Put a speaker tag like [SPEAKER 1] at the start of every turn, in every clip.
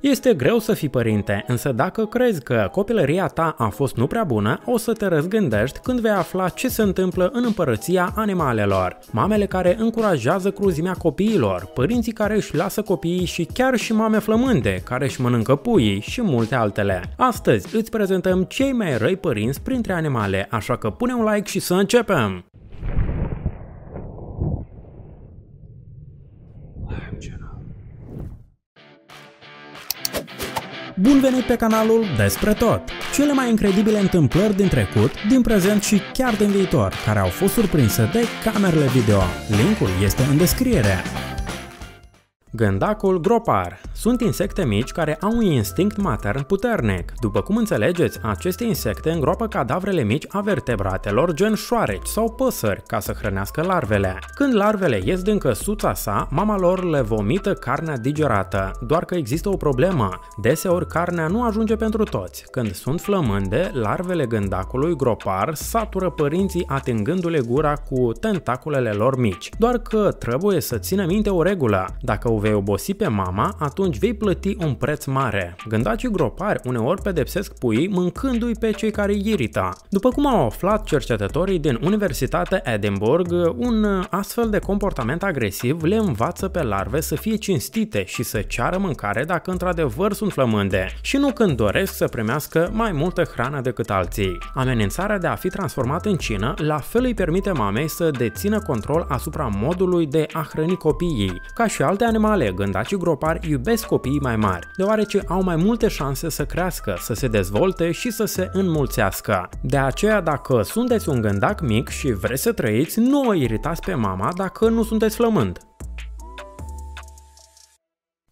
[SPEAKER 1] Este greu să fii părinte, însă dacă crezi că copilăria ta a fost nu prea bună, o să te răzgândești când vei afla ce se întâmplă în împărăția animalelor. Mamele care încurajează cruzimea copiilor, părinții care își lasă copiii și chiar și mame flămânde care își mănâncă puii și multe altele. Astăzi îți prezentăm cei mai răi părinți printre animale, așa că pune un like și să începem! Bun venit pe canalul Despre Tot! Cele mai incredibile întâmplări din trecut, din prezent și chiar din viitor, care au fost surprinse de camerele video. Linkul este în descriere. Gândacul gropar sunt insecte mici care au un instinct matern puternic. După cum înțelegeți, aceste insecte îngroapă cadavrele mici a vertebratelor gen șoareci sau păsări ca să hrănească larvele. Când larvele ies din căsuța sa, mama lor le vomită carnea digerată, doar că există o problemă. Deseori carnea nu ajunge pentru toți. Când sunt flămânde, larvele gândacului gropar satură părinții atingându-le gura cu tentaculele lor mici. Doar că trebuie să țină minte o regulă. Dacă o vei obosi pe mama, atunci vei plăti un preț mare. Gândacii gropari uneori pedepsesc puii mâncându-i pe cei care îi irita. După cum au aflat cercetătorii din Universitatea Edinburgh, un astfel de comportament agresiv le învață pe larve să fie cinstite și să ceară mâncare dacă într-adevăr sunt flămânde și nu când doresc să primească mai multă hrană decât alții. Amenințarea de a fi transformat în cină la fel îi permite mamei să dețină control asupra modului de a hrăni copiii. Ca și alte animale animale, gândacii gropari iubesc copiii mai mari, deoarece au mai multe șanse să crească, să se dezvolte și să se înmulțească. De aceea, dacă sunteți un gândac mic și vreți să trăiți, nu o iritați pe mama dacă nu sunteți flămând.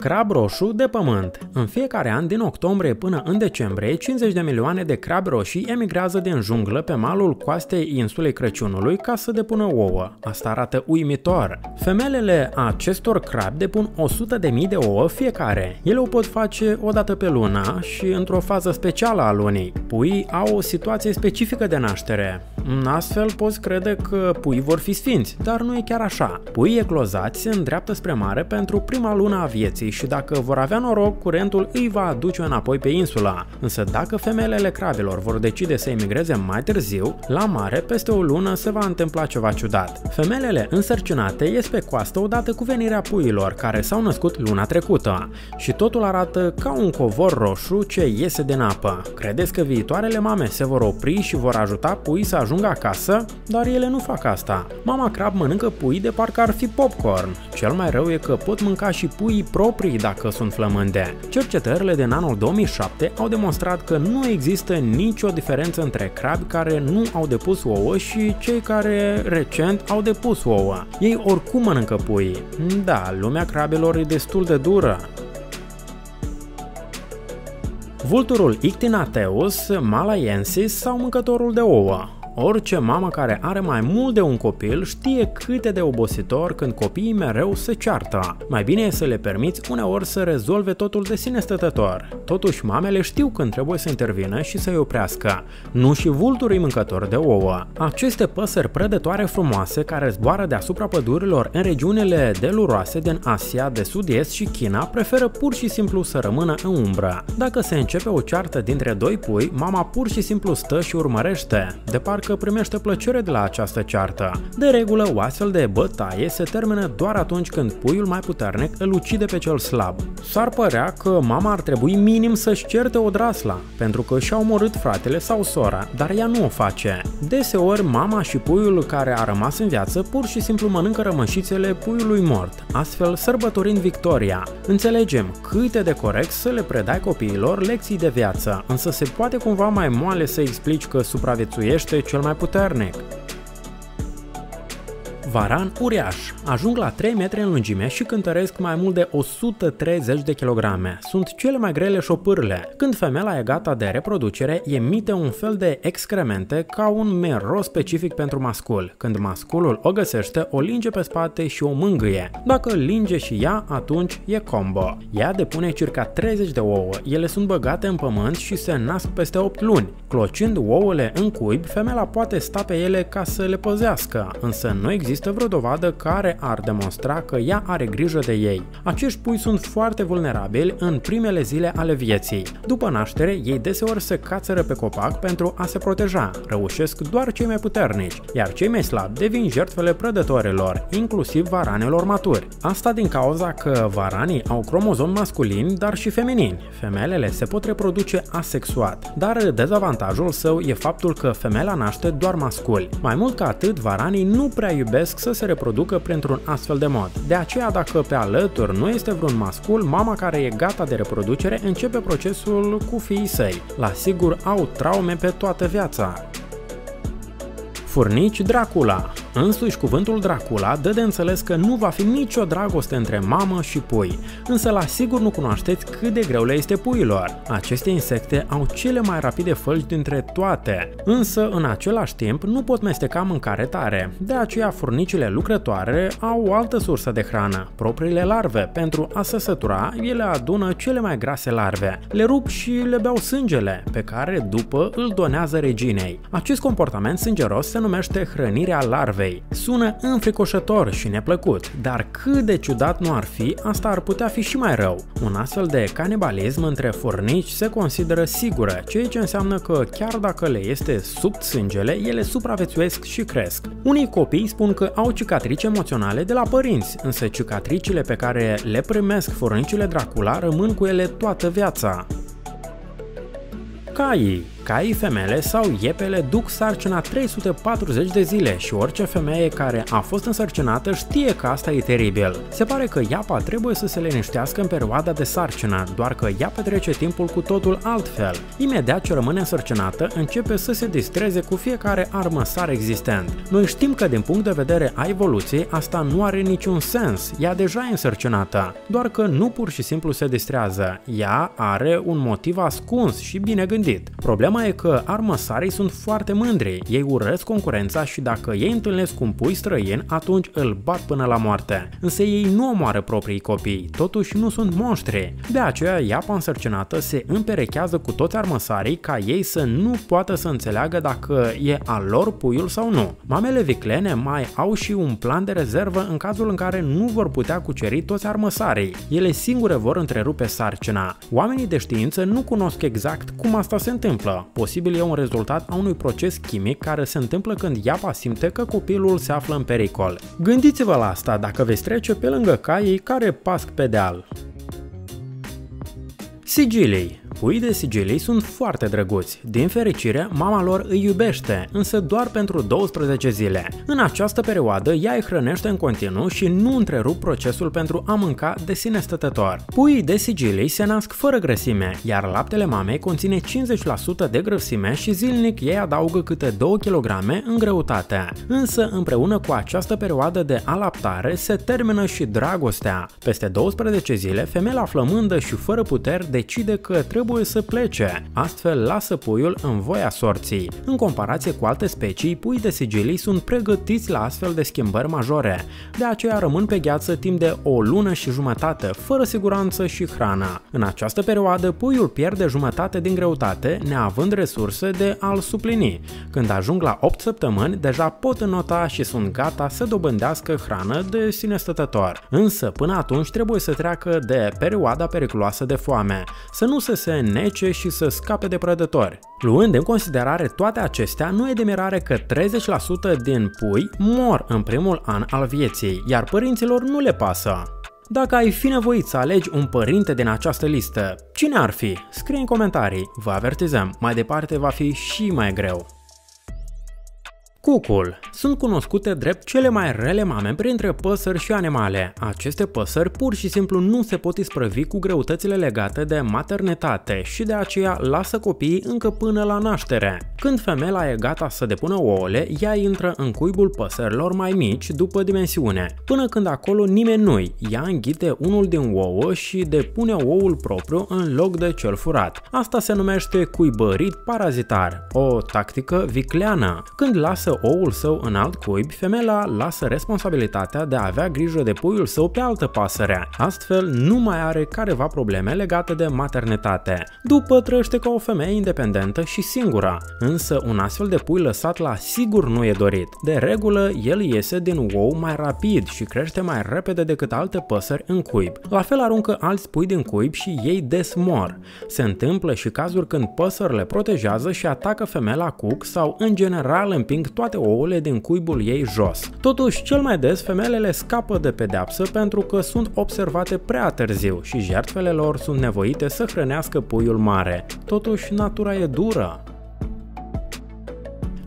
[SPEAKER 1] Crab roșu de pământ. În fiecare an, din octombrie până în decembrie, 50 de milioane de crabi roșii emigrează din junglă pe malul coastei insulei Crăciunului ca să depună ouă. Asta arată uimitor. Femelele acestor crabi depun 100 de mii de ouă fiecare. Ele o pot face o dată pe lună și într-o fază specială a lunii. Puii au o situație specifică de naștere. Astfel poți crede că puii vor fi sfinți, dar nu e chiar așa. Puii eclozați se îndreaptă spre mare pentru prima lună a vieții și dacă vor avea noroc, curentul îi va aduce înapoi pe insula. Însă dacă femelele cravilor vor decide să emigreze mai târziu, la mare, peste o lună se va întâmpla ceva ciudat. Femelele însărcinate ies pe coastă odată cu venirea puilor care s-au născut luna trecută și totul arată ca un covor roșu ce iese din apă. Credeți că viitoarele mame se vor opri și vor ajuta puii să ajungă acasă? Dar ele nu fac asta. Mama crab mănâncă pui de parcă ar fi popcorn. Cel mai rău e că pot mânca și puii proprii proprii dacă sunt flămânde. Cercetările din anul 2007 au demonstrat că nu există nicio diferență între crabi care nu au depus ouă și cei care recent au depus ouă. Ei oricum mănâncă pui. Da, lumea crabelor e destul de dură. Vulturul Ictinateus malaiensis sau mâncătorul de ouă Orice mamă care are mai mult de un copil știe cât de obositor când copiii mereu se ceartă. Mai bine e să le permiți uneori să rezolve totul de sine stătător. Totuși, mamele știu când trebuie să intervină și să-i oprească. Nu și vulturii mâncători de ouă. Aceste păsări prădătoare frumoase care zboară deasupra pădurilor în regiunile deluroase din Asia de Sud-Est și China preferă pur și simplu să rămână în umbră. Dacă se începe o ceartă dintre doi pui, mama pur și simplu stă și urmărește, de parcă că primește plăcere de la această ceartă. De regulă, o astfel de bătaie se termină doar atunci când puiul mai puternic îl ucide pe cel slab. S-ar părea că mama ar trebui minim să-și certe o drasla, pentru că și-a omorât fratele sau sora, dar ea nu o face. Deseori, mama și puiul care a rămas în viață pur și simplu mănâncă rămășițele puiului mort, astfel sărbătorind victoria. Înțelegem cât e de corect să le predai copiilor lecții de viață, însă se poate cumva mai moale să explici că supraviețuiește cel cel mai puternic. Varan uriaș. Ajung la 3 metri în lungime și cântăresc mai mult de 130 de kilograme. Sunt cele mai grele șopârle. Când femela e gata de reproducere, emite un fel de excremente ca un mero specific pentru mascul. Când masculul o găsește, o linge pe spate și o mângâie. Dacă linge și ea, atunci e combo. Ea depune circa 30 de ouă. Ele sunt băgate în pământ și se nasc peste 8 luni. Clocind ouăle în cuib, femela poate sta pe ele ca să le păzească, însă nu există există vreo dovadă care ar demonstra că ea are grijă de ei. Acești pui sunt foarte vulnerabili în primele zile ale vieții. După naștere, ei deseori se cațără pe copac pentru a se proteja, reușesc doar cei mai puternici, iar cei mai slabi devin jertfele prădătorilor, inclusiv varanelor maturi. Asta din cauza că varanii au cromozom masculin, dar și feminin. Femelele se pot reproduce asexuat, dar dezavantajul său e faptul că femeia naște doar masculi. Mai mult ca atât, varanii nu prea iubesc să se reproducă printr-un astfel de mod. De aceea, dacă pe alături nu este vreun mascul, mama care e gata de reproducere începe procesul cu fiii săi. La sigur au traume pe toată viața. Furnici Dracula Însuși cuvântul Dracula dă de înțeles că nu va fi nicio dragoste între mamă și pui, însă la sigur nu cunoașteți cât de greu le este puilor. Aceste insecte au cele mai rapide fălci dintre toate, însă în același timp nu pot mesteca mâncare tare, de aceea furnicile lucrătoare au o altă sursă de hrană, propriile larve. Pentru a se sătura, ele adună cele mai grase larve, le rup și le beau sângele, pe care după îl donează reginei. Acest comportament sângeros se numește hrănirea larvei larvei. Sună înfricoșător și neplăcut, dar cât de ciudat nu ar fi, asta ar putea fi și mai rău. Un astfel de canibalism între furnici se consideră sigură, ceea ce înseamnă că chiar dacă le este sub sângele, ele supraviețuiesc și cresc. Unii copii spun că au cicatrici emoționale de la părinți, însă cicatricile pe care le primesc furnicile Dracula rămân cu ele toată viața. Caii Caii femele sau iepele duc sarcina 340 de zile și orice femeie care a fost însărcinată știe că asta e teribil. Se pare că iapa trebuie să se liniștească în perioada de sarcină, doar că ea petrece timpul cu totul altfel. Imediat ce rămâne însărcinată, începe să se distreze cu fiecare armăsar existent. Noi știm că din punct de vedere a evoluției asta nu are niciun sens, ea deja e însărcinată, doar că nu pur și simplu se distrează, ea are un motiv ascuns și bine gândit. Problema Problema e că armăsarii sunt foarte mândri, ei urăsc concurența și dacă ei întâlnesc un pui străin, atunci îl bat până la moarte. Însă ei nu omoară proprii copii, totuși nu sunt monștri. De aceea, iapa însărcinată se împerechează cu toți armăsarii ca ei să nu poată să înțeleagă dacă e al lor puiul sau nu. Mamele viclene mai au și un plan de rezervă în cazul în care nu vor putea cuceri toți armăsarii. Ele singure vor întrerupe sarcina. Oamenii de știință nu cunosc exact cum asta se întâmplă posibil e un rezultat a unui proces chimic care se întâmplă când iapa simte că copilul se află în pericol. Gândiți-vă la asta dacă veți trece pe lângă caii care pasc pe deal. Sigilii Puii de sigilii sunt foarte drăguți. Din fericire, mama lor îi iubește, însă doar pentru 12 zile. În această perioadă, ea îi hrănește în continuu și nu întrerup procesul pentru a mânca de sine stătător. Puii de sigilii se nasc fără grăsime, iar laptele mamei conține 50% de grăsime și zilnic ei adaugă câte 2 kg în greutate. Însă, împreună cu această perioadă de alaptare, se termină și dragostea. Peste 12 zile, femeia flămândă și fără puteri decide că trebuie trebuie să plece, astfel lasă puiul în voia sorții. În comparație cu alte specii, pui de sigilii sunt pregătiți la astfel de schimbări majore, de aceea rămân pe gheață timp de o lună și jumătate, fără siguranță și hrană. În această perioadă, puiul pierde jumătate din greutate, neavând resurse de a-l suplini. Când ajung la 8 săptămâni, deja pot înnota și sunt gata să dobândească hrană de sine stătător. Însă, până atunci trebuie să treacă de perioada periculoasă de foame, să nu se se nece și să scape de prădători. Luând în considerare toate acestea, nu e de mirare că 30% din pui mor în primul an al vieții, iar părinților nu le pasă. Dacă ai fi nevoit să alegi un părinte din această listă, cine ar fi? Scrie în comentarii, vă avertizăm, mai departe va fi și mai greu. Cucul sunt cunoscute drept cele mai rele mame printre păsări și animale. Aceste păsări pur și simplu nu se pot isprăvi cu greutățile legate de maternitate și de aceea lasă copiii încă până la naștere. Când femeia e gata să depună ouăle, ea intră în cuibul păsărilor mai mici după dimensiune. Până când acolo nimeni nu-i, ea înghite unul din ouă și depune oul propriu în loc de cel furat. Asta se numește cuibărit parazitar, o tactică vicleană. Când lasă bagă oul său în alt cuib, femeia lasă responsabilitatea de a avea grijă de puiul său pe altă pasăre. Astfel, nu mai are careva probleme legate de maternitate. După trăiește ca o femeie independentă și singură, însă un astfel de pui lăsat la sigur nu e dorit. De regulă, el iese din ou mai rapid și crește mai repede decât alte păsări în cuib. La fel aruncă alți pui din cuib și ei des mor. Se întâmplă și cazuri când păsările protejează și atacă femeia la cuc sau în general împing toate ouăle din cuibul ei jos. Totuși, cel mai des femelele scapă de pedeapsă pentru că sunt observate prea târziu și jertfele lor sunt nevoite să hrănească puiul mare. Totuși, natura e dură.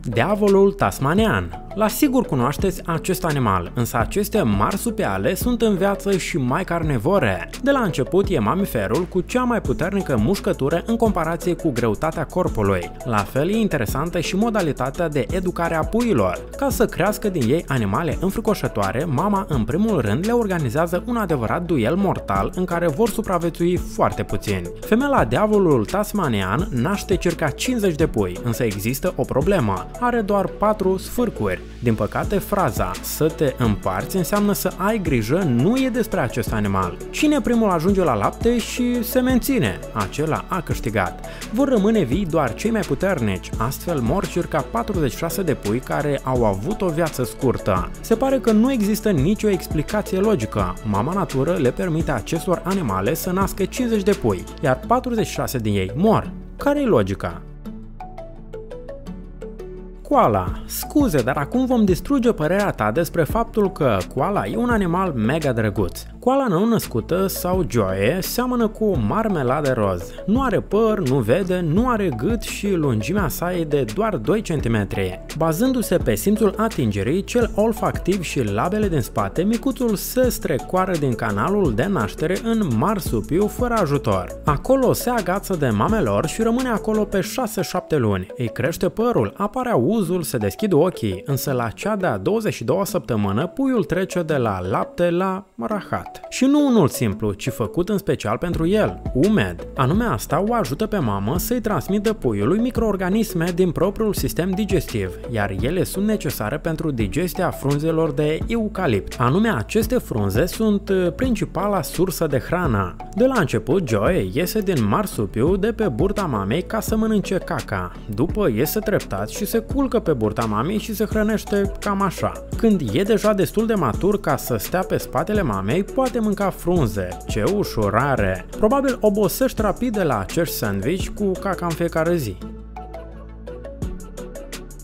[SPEAKER 1] Diavolul tasmanian la sigur cunoașteți acest animal, însă aceste marsupiale sunt în viață și mai carnivore. De la început e mamiferul cu cea mai puternică mușcătură în comparație cu greutatea corpului. La fel e interesantă și modalitatea de educare a puilor. Ca să crească din ei animale înfricoșătoare, mama în primul rând le organizează un adevărat duel mortal în care vor supraviețui foarte puțini. Femeia diavolul tasmanian naște circa 50 de pui, însă există o problemă. Are doar 4 sfârcuri. Din păcate, fraza să te împarți înseamnă să ai grijă nu e despre acest animal. Cine primul ajunge la lapte și se menține, acela a câștigat. Vor rămâne vii doar cei mai puternici, astfel mor circa 46 de pui care au avut o viață scurtă. Se pare că nu există nicio explicație logică. Mama natură le permite acestor animale să nască 50 de pui, iar 46 din ei mor. Care e logica? Koala. Scuze, dar acum vom distruge părerea ta despre faptul că koala e un animal mega drăguț. Koala nou născută sau joie seamănă cu o marmeladă roz. Nu are păr, nu vede, nu are gât și lungimea sa e de doar 2 cm. Bazându-se pe simțul atingerii, cel olfactiv și labele din spate, micuțul se strecoară din canalul de naștere în marsupiu fără ajutor. Acolo se agață de mamelor și rămâne acolo pe 6-7 luni. Îi crește părul, apare auzul, se deschid ochii, însă la cea de-a 22 săptămână puiul trece de la lapte la rahat. Și nu unul simplu, ci făcut în special pentru el, umed. Anume asta o ajută pe mamă să-i transmită puiului microorganisme din propriul sistem digestiv, iar ele sunt necesare pentru digestia frunzelor de eucalipt. Anume aceste frunze sunt uh, principala sursă de hrană. De la început, Joy iese din marsupiu de pe burta mamei ca să mănânce caca. După iese treptat și se culcă pe burta mamei și se hrănește cam așa. Când e deja destul de matur ca să stea pe spatele mamei, poate mânca frunze. Ce ușurare! Probabil obosești rapid de la acest sandwich cu caca în fiecare zi.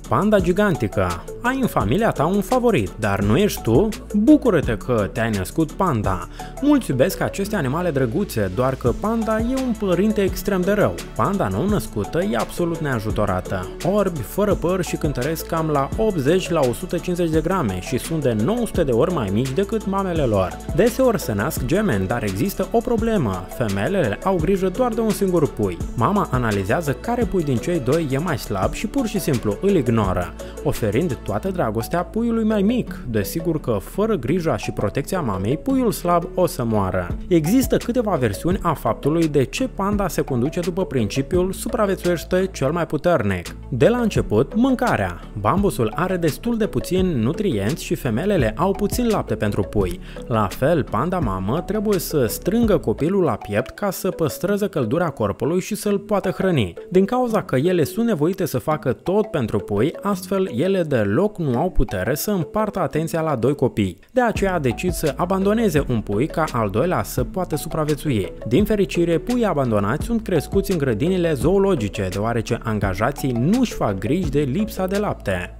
[SPEAKER 1] Panda gigantică. Ai în familia ta un favorit, dar nu ești tu? Bucură-te că te-ai născut panda. Mulți iubesc aceste animale drăguțe, doar că panda e un părinte extrem de rău. Panda nou născută e absolut neajutorată. Orbi, fără păr și cântăresc cam la 80 la 150 de grame și sunt de 900 de ori mai mici decât mamele lor. Deseori se nasc gemeni, dar există o problemă. Femelele au grijă doar de un singur pui. Mama analizează care pui din cei doi e mai slab și pur și simplu îl ignoră, oferind toată dragostea puiului mai mic. Desigur că fără grija și protecția mamei, puiul slab o să moară. Există câteva versiuni a faptului de ce panda se conduce după principiul supraviețuiește cel mai puternic. De la început, mâncarea. Bambusul are destul de puțin nutrienți și femelele au puțin lapte pentru pui. La fel, panda mamă trebuie să strângă copilul la piept ca să păstreze căldura corpului și să-l poată hrăni. Din cauza că ele sunt nevoite să facă tot pentru pui, astfel ele deloc nu au putere să împartă atenția la doi copii. De aceea a decis să abandoneze un pui ca al doilea să poată supraviețui. Din fericire, puii abandonați sunt crescuți în grădinile zoologice, deoarece angajații nu-și fac griji de lipsa de lapte.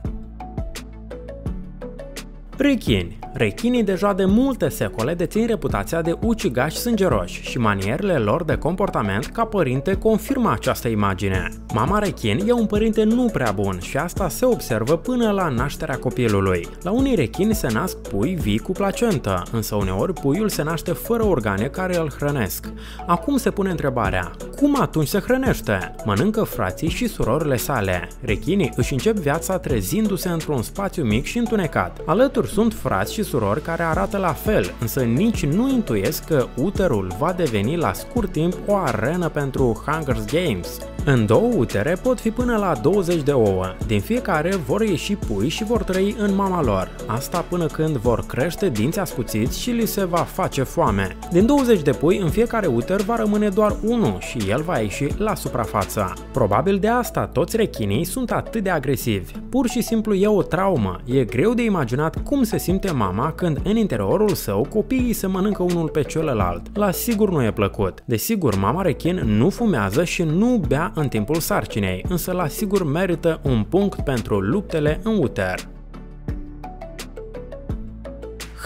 [SPEAKER 1] Rechini Rechinii deja de multe secole dețin reputația de ucigași sângeroși și manierele lor de comportament ca părinte confirmă această imagine. Mama rechin e un părinte nu prea bun și asta se observă până la nașterea copilului. La unii rechini se nasc pui vii cu placentă, însă uneori puiul se naște fără organe care îl hrănesc. Acum se pune întrebarea, cum atunci se hrănește? Mănâncă frații și surorile sale. Rechinii își încep viața trezindu-se într-un spațiu mic și întunecat. Alături sunt frați și surori care arată la fel, însă nici nu intuiesc că uterul va deveni la scurt timp o arenă pentru Hunger Games. În două utere pot fi până la 20 de ouă. Din fiecare vor ieși pui și vor trăi în mama lor. Asta până când vor crește dinți ascuțiți și li se va face foame. Din 20 de pui, în fiecare uter va rămâne doar unul și el va ieși la suprafață. Probabil de asta toți rechinii sunt atât de agresivi. Pur și simplu e o traumă. E greu de imaginat cum se simte mama când în interiorul său copiii se mănâncă unul pe celălalt. La sigur nu e plăcut. Desigur, mama rechin nu fumează și nu bea în timpul sarcinei, însă la sigur merită un punct pentru luptele în uter.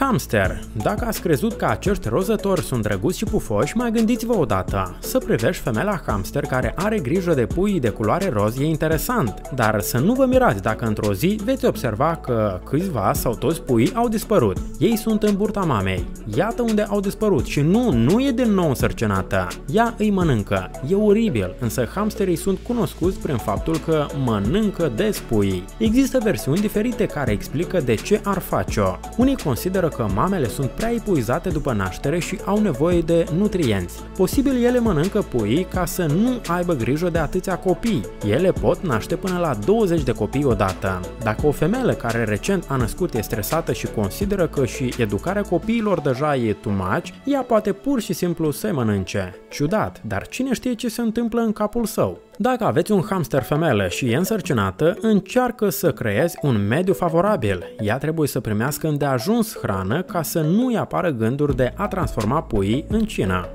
[SPEAKER 1] Hamster. Dacă ați crezut că acești rozători sunt drăguți și pufoși, mai gândiți-vă odată. Să privești femeia hamster care are grijă de puii de culoare roz e interesant, dar să nu vă mirați dacă într-o zi veți observa că câțiva sau toți puii au dispărut. Ei sunt în burta mamei. Iată unde au dispărut și nu, nu e din nou însărcinată. Ea îi mănâncă. E oribil, însă hamsterii sunt cunoscuți prin faptul că mănâncă des puii. Există versiuni diferite care explică de ce ar face-o. Unii consideră că mamele sunt prea epuizate după naștere și au nevoie de nutrienți. Posibil ele mănâncă puii ca să nu aibă grijă de atâția copii. Ele pot naște până la 20 de copii odată. Dacă o femeie care recent a născut e stresată și consideră că și educarea copiilor deja e too much, ea poate pur și simplu să mănânce. Ciudat, dar cine știe ce se întâmplă în capul său? Dacă aveți un hamster femelă și e însărcinată, încearcă să creezi un mediu favorabil. Ea trebuie să primească îndeajuns hrană ca să nu-i apară gânduri de a transforma puii în cină.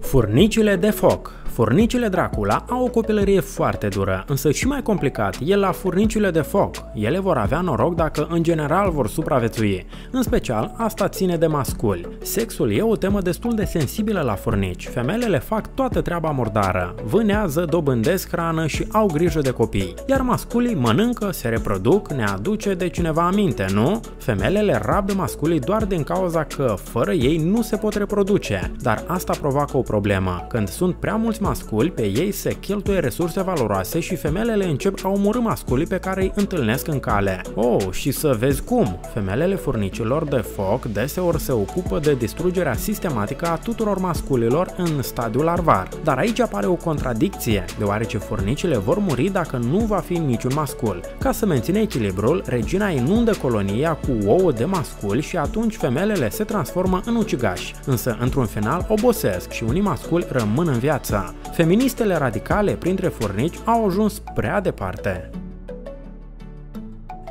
[SPEAKER 1] Furnicile de foc Furnicile Dracula au o copilărie foarte dură, însă și mai complicat e la furnicile de foc. Ele vor avea noroc dacă în general vor supraviețui. În special, asta ține de masculi. Sexul e o temă destul de sensibilă la furnici. Femelele fac toată treaba murdară. Vânează, dobândesc hrană și au grijă de copii. Iar masculii mănâncă, se reproduc, ne aduce de cineva aminte, nu? Femelele rabdă masculii doar din cauza că fără ei nu se pot reproduce. Dar asta provoacă o problemă. Când sunt prea mulți masculi, pe ei se cheltuie resurse valoroase și femelele încep a omorâ masculii pe care îi întâlnesc în cale. Oh, și să vezi cum! Femelele furnicilor de foc deseori se ocupă de distrugerea sistematică a tuturor masculilor în stadiul larvar. Dar aici apare o contradicție, deoarece furnicile vor muri dacă nu va fi niciun mascul. Ca să menține echilibrul, regina inundă colonia cu ouă de masculi și atunci femelele se transformă în ucigași, însă într-un final obosesc și unii masculi rămân în viață. Feministele radicale printre furnici au ajuns prea departe.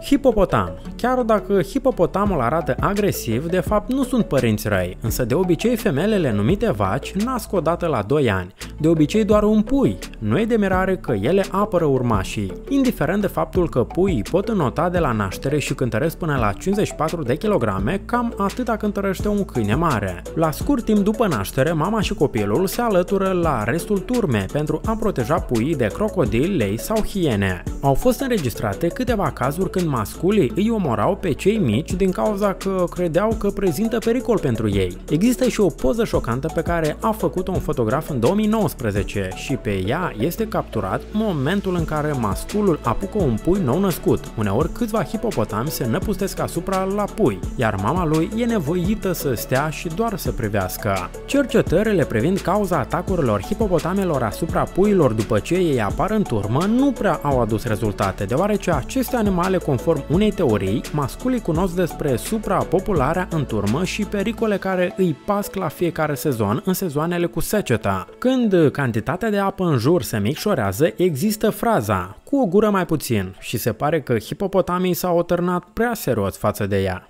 [SPEAKER 1] Hipopotam. Chiar dacă hipopotamul arată agresiv, de fapt nu sunt părinți răi, însă de obicei femelele numite vaci nasc odată la 2 ani, de obicei doar un pui. Nu e de mirare că ele apără urmașii. Indiferent de faptul că puii pot înota de la naștere și cântăresc până la 54 de kilograme, cam atâta cântărește un câine mare. La scurt timp după naștere, mama și copilul se alătură la restul turme pentru a proteja puii de crocodili, lei sau hiene. Au fost înregistrate câteva cazuri când masculii îi omorau pe cei mici din cauza că credeau că prezintă pericol pentru ei. Există și o poză șocantă pe care a făcut-o un fotograf în 2019 și pe ea este capturat momentul în care masculul apucă un pui nou născut. Uneori câțiva hipopotami se năpustesc asupra la pui, iar mama lui e nevoită să stea și doar să privească. Cercetările privind cauza atacurilor hipopotamelor asupra puilor după ce ei apar în turmă nu prea au adus rezultate, deoarece aceste animale conform Conform unei teorii, masculii cunosc despre suprapopularea în turmă și pericole care îi pasc la fiecare sezon în sezoanele cu seceta. Când cantitatea de apă în jur se micșorează, există fraza cu o gură mai puțin și se pare că hipopotamii s-au otărnat prea serios față de ea.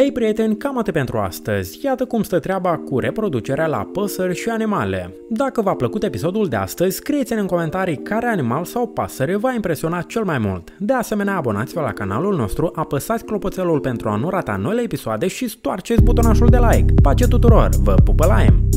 [SPEAKER 1] Hei prieteni, cam atât pentru astăzi. Iată cum stă treaba cu reproducerea la păsări și animale. Dacă v-a plăcut episodul de astăzi, scrieți-ne în comentarii care animal sau pasăre v-a impresionat cel mai mult. De asemenea, abonați-vă la canalul nostru, apăsați clopoțelul pentru a nu rata noile episoade și stoarceți butonașul de like. Pace tuturor, vă pupă la M!